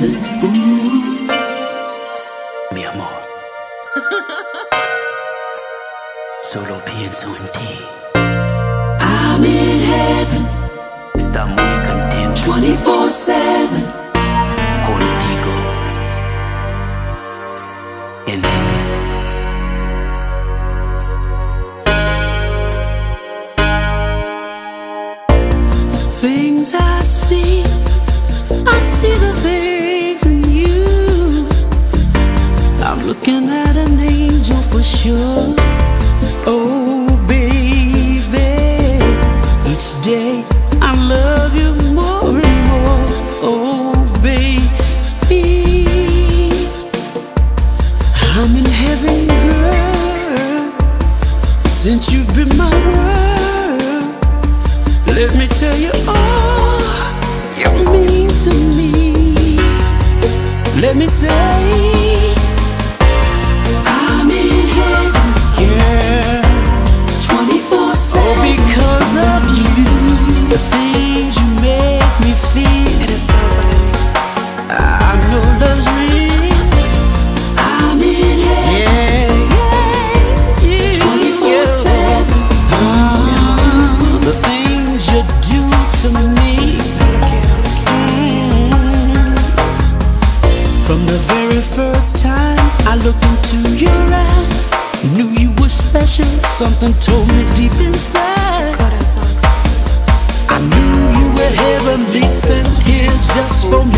heaven. Ooh. Mi amor. Solo pienso en ti. I'm in heaven Está muy contento 24 7. contigo. ¿Entiendes? Things I see, Oh, baby, each day I love you more and more. Oh, baby, I'm in heaven, girl. Since you've been my world. Let me tell you all you mean to me. Let me say, first time I looked into your eyes, knew you were special. Something told me deep inside. I knew you were heavenly sent here just for me.